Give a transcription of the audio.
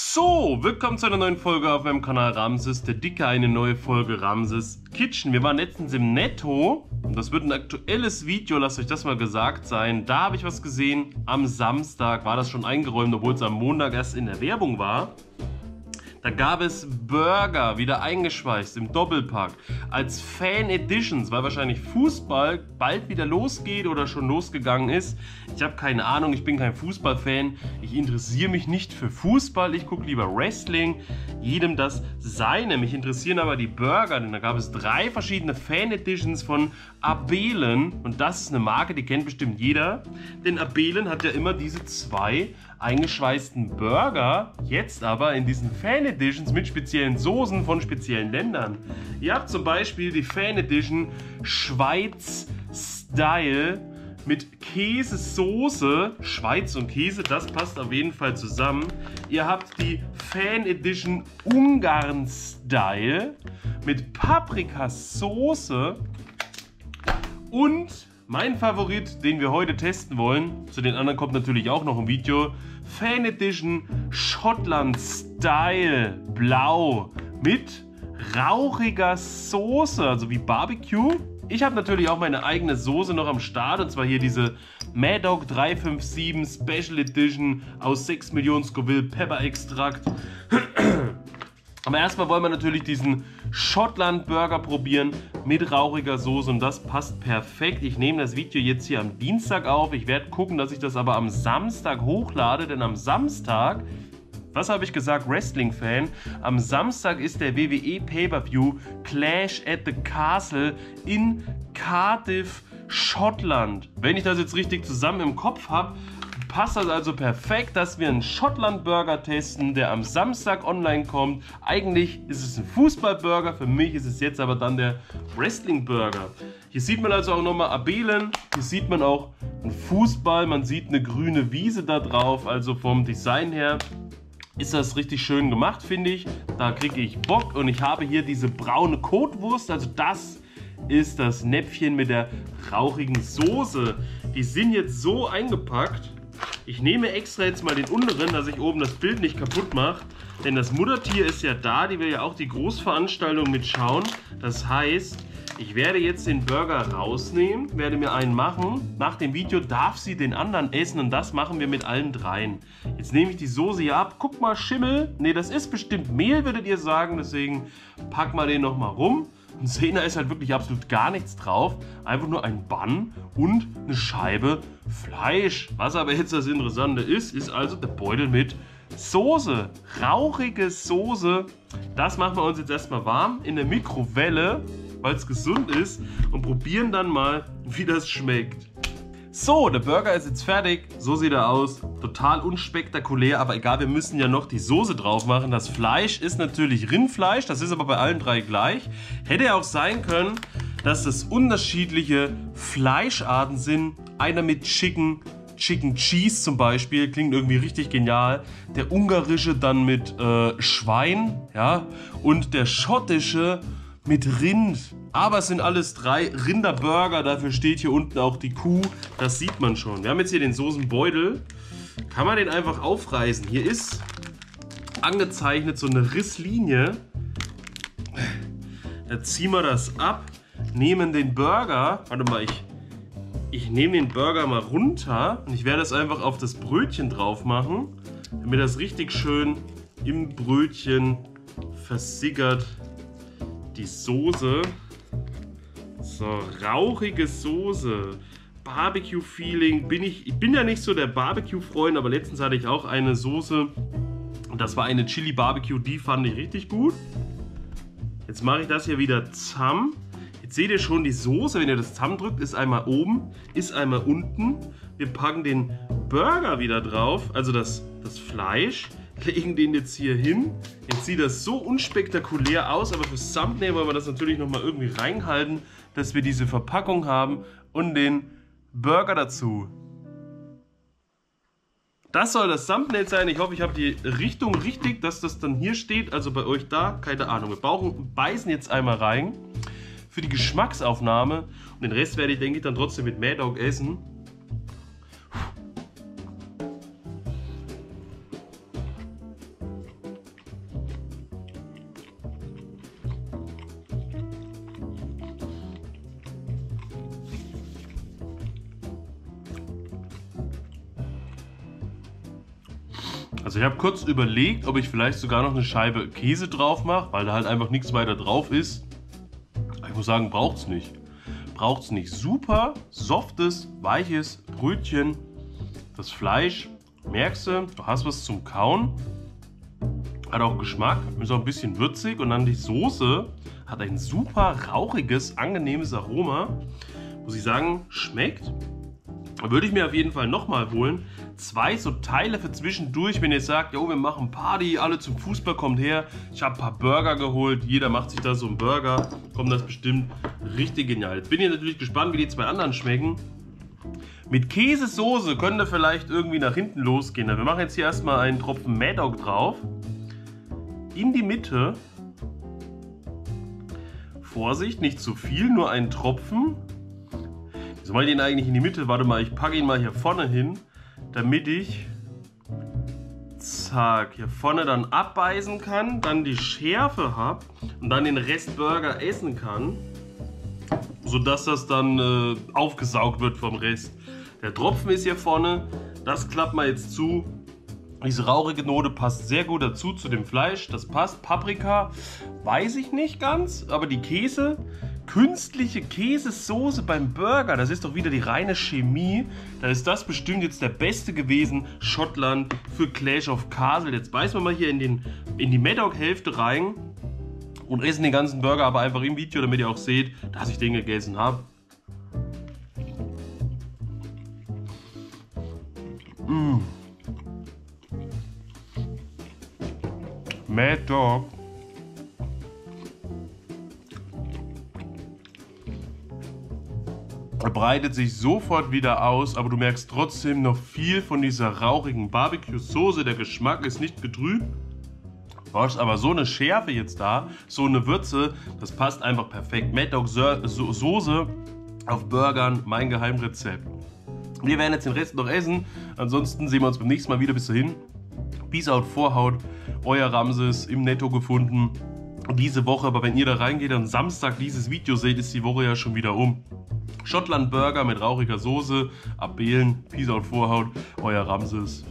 So, willkommen zu einer neuen Folge auf meinem Kanal Ramses, der Dicke, eine neue Folge Ramses Kitchen. Wir waren letztens im Netto und das wird ein aktuelles Video, lasst euch das mal gesagt sein. Da habe ich was gesehen, am Samstag war das schon eingeräumt, obwohl es am Montag erst in der Werbung war. Da gab es Burger, wieder eingeschweißt im Doppelpack, als Fan Editions, weil wahrscheinlich Fußball bald wieder losgeht oder schon losgegangen ist. Ich habe keine Ahnung, ich bin kein Fußballfan. Ich interessiere mich nicht für Fußball, ich gucke lieber Wrestling. Jedem das seine. Mich interessieren aber die Burger, denn da gab es drei verschiedene Fan Editions von Abelen. Und das ist eine Marke, die kennt bestimmt jeder. Denn Abelen hat ja immer diese zwei eingeschweißten Burger, jetzt aber in diesen Fan Editions mit speziellen Soßen von speziellen Ländern. Ihr habt zum Beispiel die Fan Edition Schweiz Style mit Käsesoße, Schweiz und Käse, das passt auf jeden Fall zusammen. Ihr habt die Fan Edition Ungarn Style mit Paprikasoße und mein Favorit, den wir heute testen wollen, zu den anderen kommt natürlich auch noch ein Video, Fan Edition Schottland Style Blau mit rauchiger Soße, also wie Barbecue. Ich habe natürlich auch meine eigene Soße noch am Start und zwar hier diese Maddock 357 Special Edition aus 6 Millionen Scoville Pepper Extrakt. Aber erstmal wollen wir natürlich diesen Schottland Burger probieren mit rauchiger Soße und das passt perfekt. Ich nehme das Video jetzt hier am Dienstag auf. Ich werde gucken, dass ich das aber am Samstag hochlade, denn am Samstag was habe ich gesagt, Wrestling-Fan? Am Samstag ist der WWE Pay-Per-View Clash at the Castle in Cardiff, Schottland. Wenn ich das jetzt richtig zusammen im Kopf habe, passt das also perfekt, dass wir einen Schottland-Burger testen, der am Samstag online kommt. Eigentlich ist es ein Fußball-Burger, für mich ist es jetzt aber dann der Wrestling-Burger. Hier sieht man also auch nochmal Abelen, hier sieht man auch einen Fußball, man sieht eine grüne Wiese da drauf, also vom Design her ist das richtig schön gemacht, finde ich. Da kriege ich Bock und ich habe hier diese braune Kotwurst, also das ist das Näpfchen mit der rauchigen Soße. Die sind jetzt so eingepackt, ich nehme extra jetzt mal den unteren, dass ich oben das Bild nicht kaputt mache. Denn das Muttertier ist ja da, die will ja auch die Großveranstaltung mitschauen. Das heißt, ich werde jetzt den Burger rausnehmen, werde mir einen machen. Nach dem Video darf sie den anderen essen und das machen wir mit allen dreien. Jetzt nehme ich die Soße hier ab. Guck mal, Schimmel. Ne, das ist bestimmt Mehl, würdet ihr sagen. Deswegen pack mal den nochmal rum. Ein Zehner ist halt wirklich absolut gar nichts drauf. Einfach nur ein Bann und eine Scheibe Fleisch. Was aber jetzt das Interessante ist, ist also der Beutel mit Soße. Rauchige Soße. Das machen wir uns jetzt erstmal warm in der Mikrowelle, weil es gesund ist. Und probieren dann mal, wie das schmeckt. So, der Burger ist jetzt fertig. So sieht er aus. Total unspektakulär, aber egal, wir müssen ja noch die Soße drauf machen. Das Fleisch ist natürlich Rindfleisch, das ist aber bei allen drei gleich. Hätte ja auch sein können, dass es unterschiedliche Fleischarten sind. Einer mit Chicken, Chicken Cheese zum Beispiel, klingt irgendwie richtig genial. Der ungarische dann mit äh, Schwein, ja. Und der schottische mit Rind. Aber es sind alles drei Rinderburger, dafür steht hier unten auch die Kuh. Das sieht man schon. Wir haben jetzt hier den Soßenbeutel. Kann man den einfach aufreißen. Hier ist angezeichnet so eine Risslinie. Da ziehen wir das ab, nehmen den Burger, warte mal, ich, ich nehme den Burger mal runter und ich werde das einfach auf das Brötchen drauf machen, damit das richtig schön im Brötchen versickert die Soße. So, rauchige Soße. Barbecue-Feeling. Bin ich, ich bin ja nicht so der Barbecue-Freund, aber letztens hatte ich auch eine Soße. Das war eine Chili Barbecue, die fand ich richtig gut. Jetzt mache ich das hier wieder zusammen. Jetzt seht ihr schon, die Soße, wenn ihr das zusammendrückt, ist einmal oben, ist einmal unten. Wir packen den Burger wieder drauf, also das, das Fleisch legen den jetzt hier hin. Jetzt sieht das so unspektakulär aus, aber fürs Thumbnail wollen wir das natürlich nochmal irgendwie reinhalten, dass wir diese Verpackung haben und den Burger dazu. Das soll das Thumbnail sein. Ich hoffe, ich habe die Richtung richtig, dass das dann hier steht. Also bei euch da, keine Ahnung. Wir brauchen, beißen jetzt einmal rein für die Geschmacksaufnahme. Und den Rest werde ich, denke ich, dann trotzdem mit Mad Dog essen. Also ich habe kurz überlegt, ob ich vielleicht sogar noch eine Scheibe Käse drauf mache, weil da halt einfach nichts weiter drauf ist. Ich muss sagen, braucht es nicht. Braucht es nicht. Super softes, weiches Brötchen. Das Fleisch, merkst du, du hast was zum Kauen. Hat auch Geschmack, ist auch ein bisschen würzig und dann die Soße hat ein super rauchiges, angenehmes Aroma. Muss ich sagen, schmeckt. Würde ich mir auf jeden Fall nochmal holen. Zwei so Teile für zwischendurch, wenn ihr sagt, jo, wir machen Party, alle zum Fußball, kommt her. Ich habe ein paar Burger geholt, jeder macht sich da so einen Burger. Kommt das bestimmt richtig genial. Jetzt bin ich natürlich gespannt, wie die zwei anderen schmecken. Mit Käsesoße könnte vielleicht irgendwie nach hinten losgehen. Wir machen jetzt hier erstmal einen Tropfen Mad drauf. In die Mitte. Vorsicht, nicht zu viel, nur einen Tropfen. Soll ich den eigentlich in die Mitte? Warte mal, ich packe ihn mal hier vorne hin, damit ich zack, hier vorne dann abbeißen kann, dann die Schärfe habe und dann den Rest Burger essen kann, sodass das dann äh, aufgesaugt wird vom Rest. Der Tropfen ist hier vorne, das klappt mal jetzt zu. Diese rauchige Note passt sehr gut dazu zu dem Fleisch, das passt. Paprika weiß ich nicht ganz, aber die Käse, künstliche Käsesoße beim Burger, das ist doch wieder die reine Chemie. Da ist das bestimmt jetzt der beste gewesen, Schottland für Clash of Castle. Jetzt beißen wir mal hier in, den, in die Maddock-Hälfte rein und essen den ganzen Burger aber einfach im Video, damit ihr auch seht, dass ich den gegessen habe. Mmh. Mad Dog. Er breitet sich sofort wieder aus, aber du merkst trotzdem noch viel von dieser rauchigen Barbecue-Soße. Der Geschmack ist nicht getrübt. Du hast aber so eine Schärfe jetzt da, so eine Würze, das passt einfach perfekt. Mad Dog Soße auf Burgern, mein Geheimrezept. Wir werden jetzt den Rest noch essen. Ansonsten sehen wir uns beim nächsten Mal wieder. Bis dahin. Peace out, Vorhaut. Euer Ramses im Netto gefunden. Diese Woche, aber wenn ihr da reingeht und Samstag dieses Video seht, ist die Woche ja schon wieder um. Schottland Burger mit rauchiger Soße. Abwählen. Peace out, Vorhaut. Euer Ramses.